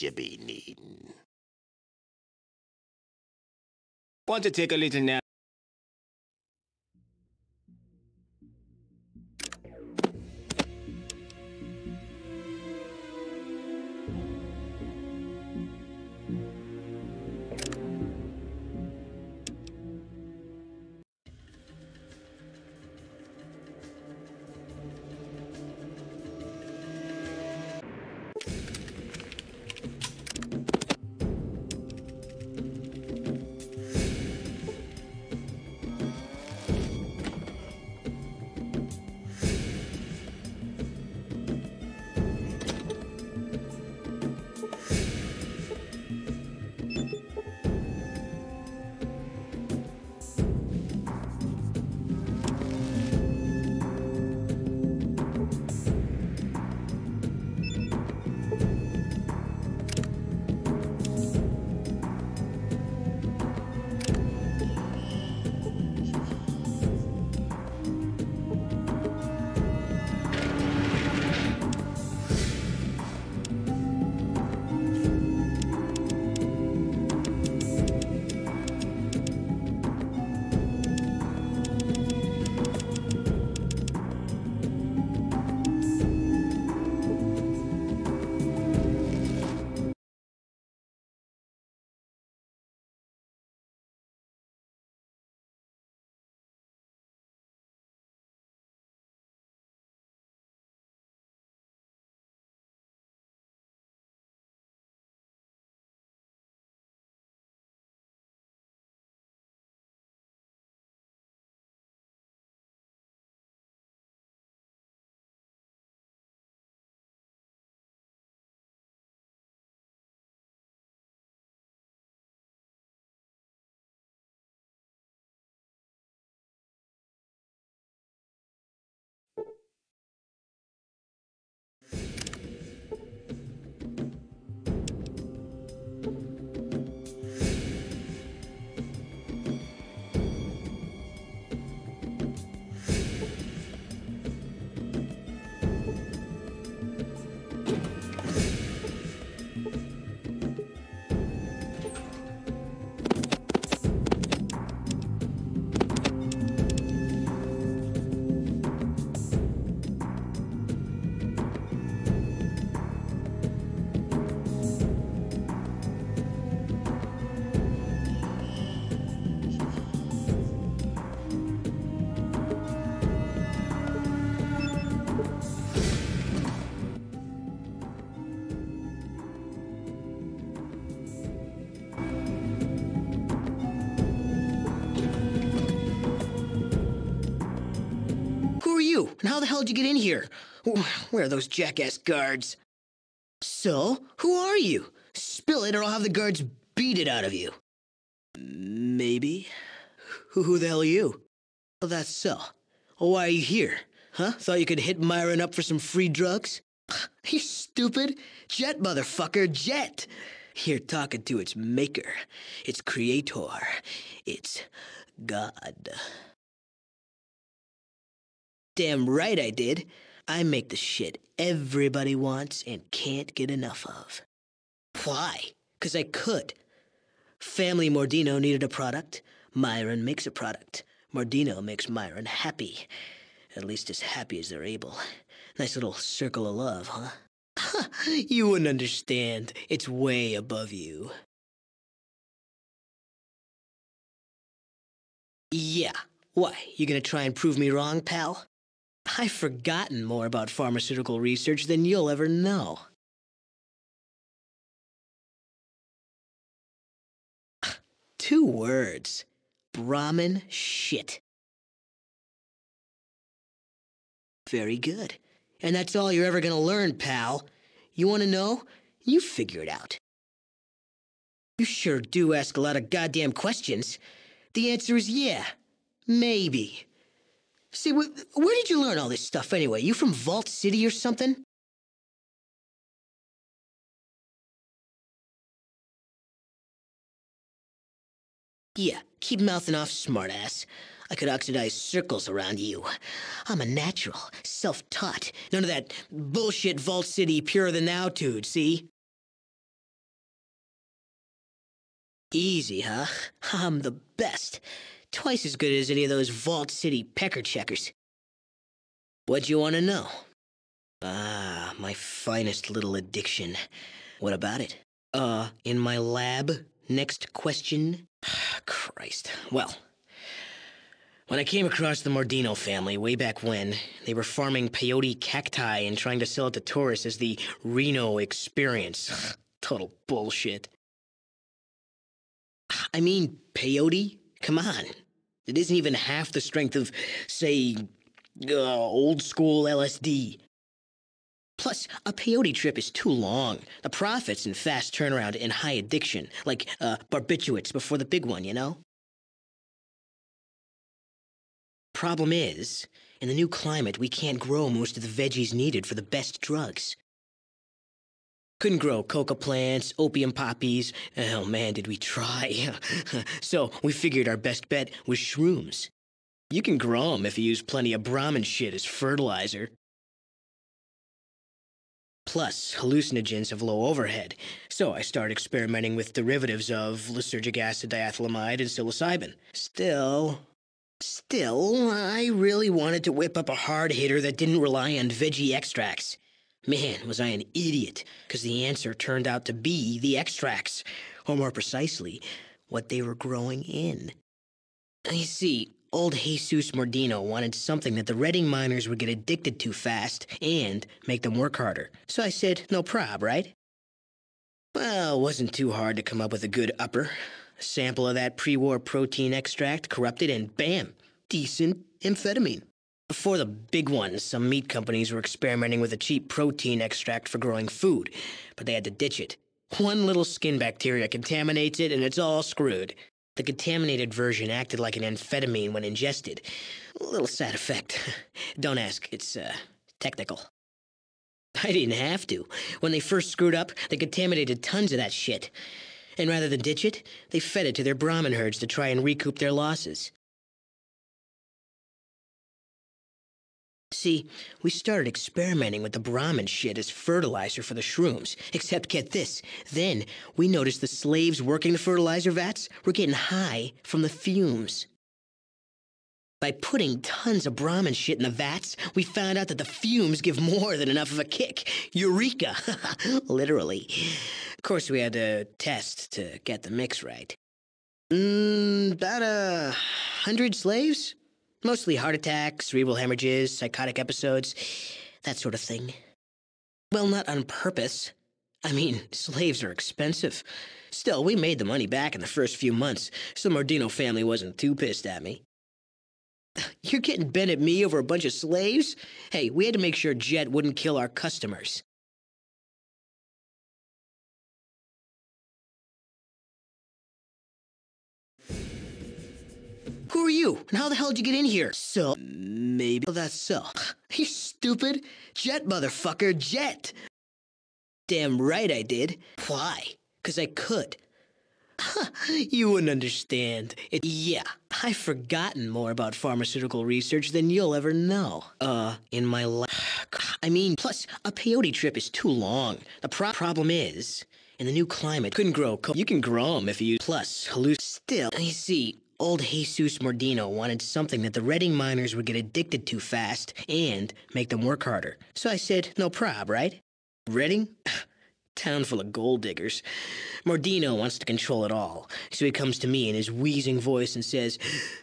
What you be needing? Want to take a little nap? How the hell did you get in here? Where are those jackass guards? So, who are you? Spill it or I'll have the guards beat it out of you. Maybe. Who, the hell are you? Oh, that's so. Why are you here? Huh? Thought you could hit Myron up for some free drugs? You stupid. Jet, motherfucker, Jet. You're talking to its maker, its creator, its God. Damn right I did. I make the shit everybody wants and can't get enough of. Why? Because I could. Family Mordino needed a product. Myron makes a product. Mordino makes Myron happy. At least as happy as they're able. Nice little circle of love, huh? you wouldn't understand. It's way above you. Yeah. Why? You gonna try and prove me wrong, pal? I've forgotten more about pharmaceutical research than you'll ever know. Two words. Brahmin shit. Very good. And that's all you're ever gonna learn, pal. You wanna know? You figure it out. You sure do ask a lot of goddamn questions. The answer is yeah. Maybe. See, wh where did you learn all this stuff anyway? You from Vault City or something? Yeah, keep mouthing off, smartass. I could oxidize circles around you. I'm a natural, self-taught. None of that bullshit Vault City purer than thou dude, see? Easy, huh? I'm the best. Twice as good as any of those Vault City pecker checkers. What do you want to know? Ah, my finest little addiction. What about it? Uh, in my lab? Next question? Christ. Well, when I came across the Mordino family way back when, they were farming peyote cacti and trying to sell it to tourists as the Reno experience. Total bullshit. I mean, peyote? Come on. It isn't even half the strength of, say, uh, old school LSD. Plus, a peyote trip is too long. The profits in fast turnaround and high addiction, like uh, barbiturates before the big one, you know? Problem is, in the new climate, we can't grow most of the veggies needed for the best drugs. Couldn't grow coca plants, opium poppies. Oh man, did we try. so we figured our best bet was shrooms. You can grow 'em if you use plenty of Brahmin shit as fertilizer. Plus, hallucinogens have low overhead, so I started experimenting with derivatives of lysergic acid diethylamide and psilocybin. Still, still, I really wanted to whip up a hard hitter that didn't rely on veggie extracts. Man, was I an idiot, because the answer turned out to be the extracts, or more precisely, what they were growing in. Uh, you see, old Jesus Mordino wanted something that the Redding miners would get addicted to fast and make them work harder. So I said, no prob, right? Well, it wasn't too hard to come up with a good upper. A sample of that pre-war protein extract corrupted and bam, decent amphetamine. Before the big ones, some meat companies were experimenting with a cheap protein extract for growing food, but they had to ditch it. One little skin bacteria contaminates it and it's all screwed. The contaminated version acted like an amphetamine when ingested. A little sad effect. Don't ask, it's, uh, technical. I didn't have to. When they first screwed up, they contaminated tons of that shit. And rather than ditch it, they fed it to their Brahmin herds to try and recoup their losses. See, we started experimenting with the Brahmin shit as fertilizer for the shrooms. Except get this, then we noticed the slaves working the fertilizer vats were getting high from the fumes. By putting tons of Brahmin shit in the vats, we found out that the fumes give more than enough of a kick. Eureka! Literally. Of course, we had to test to get the mix right. Mm, about a hundred slaves? Mostly heart attacks, cerebral hemorrhages, psychotic episodes, that sort of thing. Well, not on purpose. I mean, slaves are expensive. Still, we made the money back in the first few months, so the Mordino family wasn't too pissed at me. You're getting bent at me over a bunch of slaves? Hey, we had to make sure Jet wouldn't kill our customers. Who are you? And how the hell did you get in here? So, maybe that's so. You stupid? Jet, motherfucker, Jet! Damn right I did. Why? Because I could. you wouldn't understand. It, yeah, I've forgotten more about pharmaceutical research than you'll ever know. Uh, in my life. I mean, plus, a peyote trip is too long. The pro problem is, in the new climate, couldn't grow. you can grow them if you. Plus, halluc. Still, you see, Old Jesus Mordino wanted something that the Redding miners would get addicted to fast and make them work harder. So I said, no prob, right? Redding? Town full of gold diggers. Mordino wants to control it all, so he comes to me in his wheezing voice and says,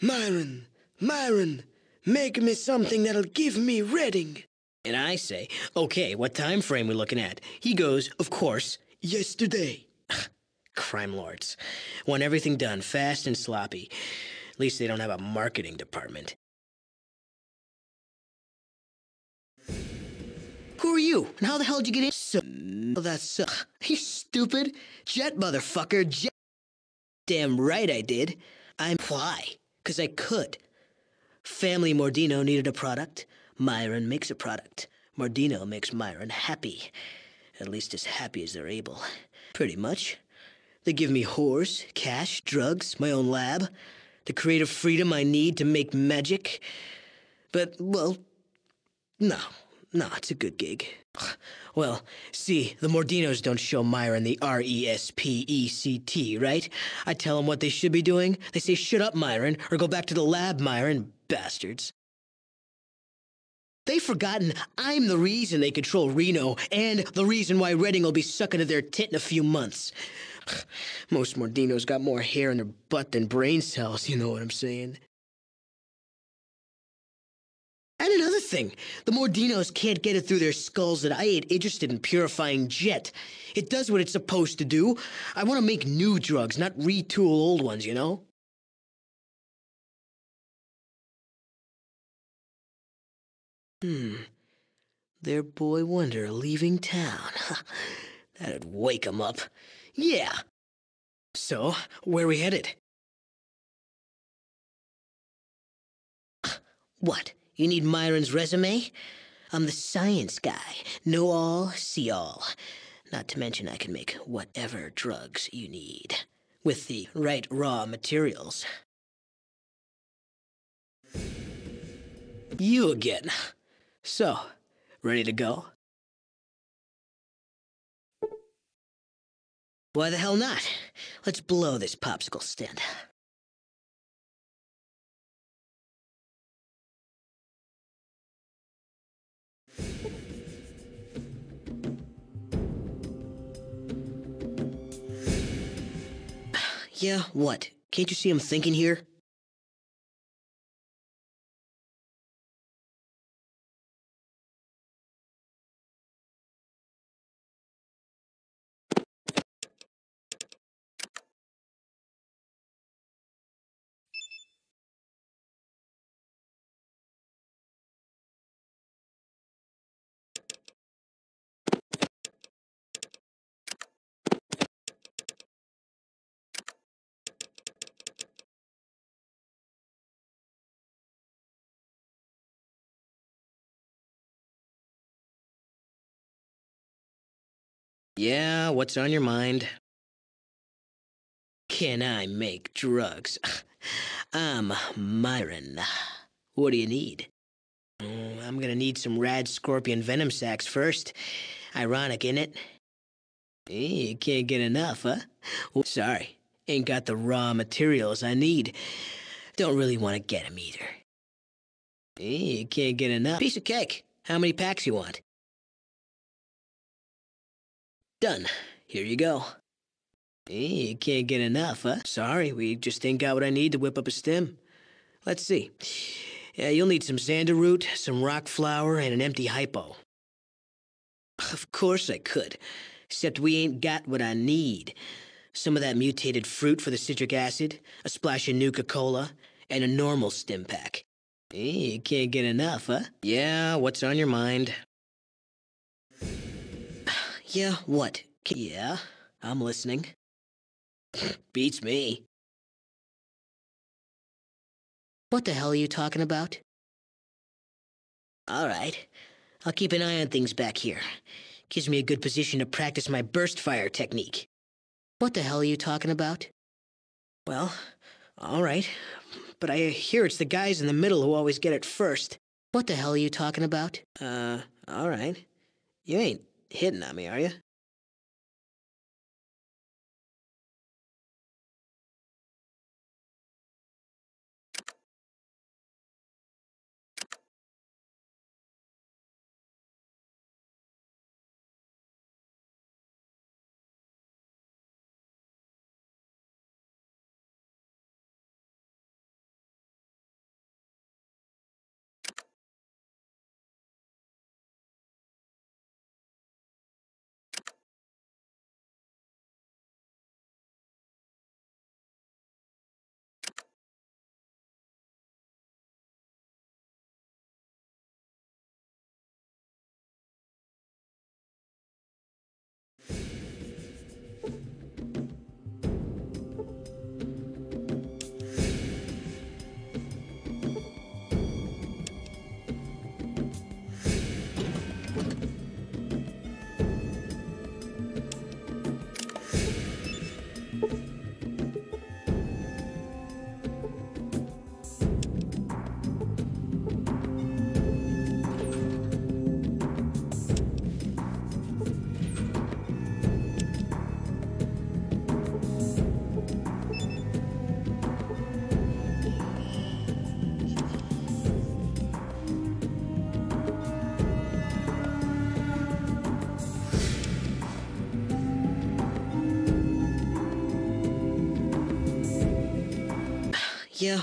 Myron, Myron, make me something that'll give me Redding. And I say, okay, what time frame we looking at? He goes, of course, yesterday. Crime lords. Want everything done fast and sloppy. At least they don't have a marketing department. Who are you? And how the hell did you get in? So, oh, that's uh, you stupid jet motherfucker. Jet. Damn right I did. I'm why? Cause I could. Family Mordino needed a product. Myron makes a product. Mordino makes Myron happy. At least as happy as they're able. Pretty much. They give me whores, cash, drugs, my own lab, the creative freedom I need to make magic. But, well, no, no, it's a good gig. Well, see, the Mordinos don't show Myron the R E S P E C T, right? I tell them what they should be doing. They say, shut up, Myron, or go back to the lab, Myron, bastards. They've forgotten I'm the reason they control Reno and the reason why Redding will be sucking to their tit in a few months. Most Mordinos got more hair in their butt than brain cells, you know what I'm saying? And another thing, the Mordinos can't get it through their skulls that I ain't interested in purifying jet. It does what it's supposed to do. I want to make new drugs, not retool old ones, you know? Hmm. Their boy Wonder leaving town. That'd wake 'em up. Yeah. So, where we headed? What? You need Myron's resume? I'm the science guy. Know all, see all. Not to mention I can make whatever drugs you need. With the right raw materials. You again. So, ready to go? Why the hell not? Let's blow this popsicle stand. Yeah, what? Can't you see I'm thinking here? Yeah, what's on your mind? Can I make drugs? I'm um, Myron. What do you need? Mm, I'm gonna need some rad scorpion venom sacks first. Ironic, innit? Eh, you can't get enough, huh? Well, sorry, ain't got the raw materials I need. Don't really want to get 'em either. Eh, you can't get enough. Piece of cake. How many packs you want? Done. Here you go. You can't get enough, huh? Sorry, we just ain't got what I need to whip up a stim. Let's see. Yeah, you'll need some xander root, some rock flour, and an empty hypo. Of course I could. Except we ain't got what I need. Some of that mutated fruit for the citric acid, a splash of Nuka-Cola, and a normal stim pack. You can't get enough, huh? Yeah, what's on your mind? Yeah, what? Yeah, I'm listening. Beats me. What the hell are you talking about? All right. I'll keep an eye on things back here. Gives me a good position to practice my burst fire technique. What the hell are you talking about? Well, all right. But I hear it's the guys in the middle who always get it first. What the hell are you talking about? Uh, all right. You ain't hitting on me, are you? Yeah.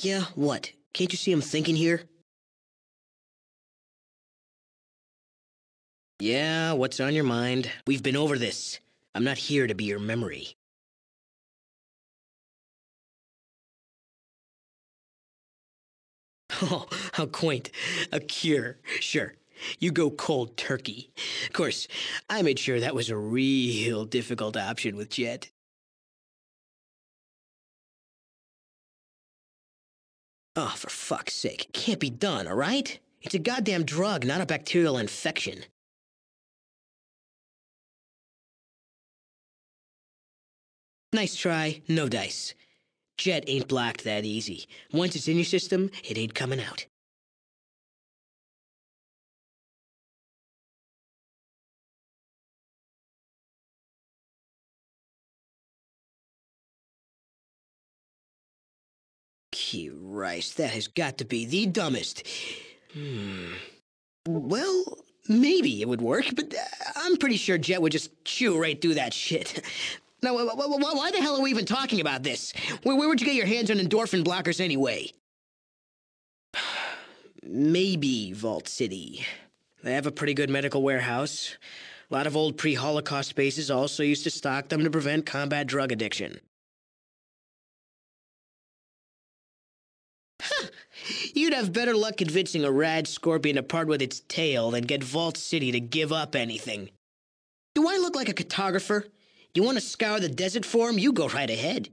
Yeah, what? Can't you see I'm thinking here? Yeah, what's on your mind? We've been over this. I'm not here to be your memory. Oh, how quaint. A cure. Sure. You go cold turkey. Of course, I made sure that was a real difficult option with Jet. Oh, for fuck's sake. It can't be done, alright? It's a goddamn drug, not a bacterial infection. Nice try, no dice. Jet ain't blocked that easy. Once it's in your system, it ain't coming out. Christ, that has got to be the dumbest. Hmm. Well, maybe it would work, but uh, I'm pretty sure Jet would just chew right through that shit. Now, wh- wh- wh- why the hell are we even talking about this? Where, where would you get your hands on endorphin blockers anyway? Maybe Vault City. They have a pretty good medical warehouse. A lot of old pre Holocaust bases also used to stock them to prevent combat drug addiction. You'd have better luck convincing a rad scorpion to part with its tail than get Vault City to give up anything. Do I look like a cartographer? You want to scour the desert for him? You go right ahead.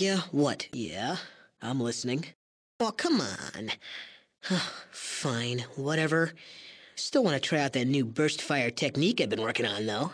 Yeah, what? Yeah, I'm listening. Oh, come on. Fine, whatever. Still want to try out that new burst fire technique I've been working on, though.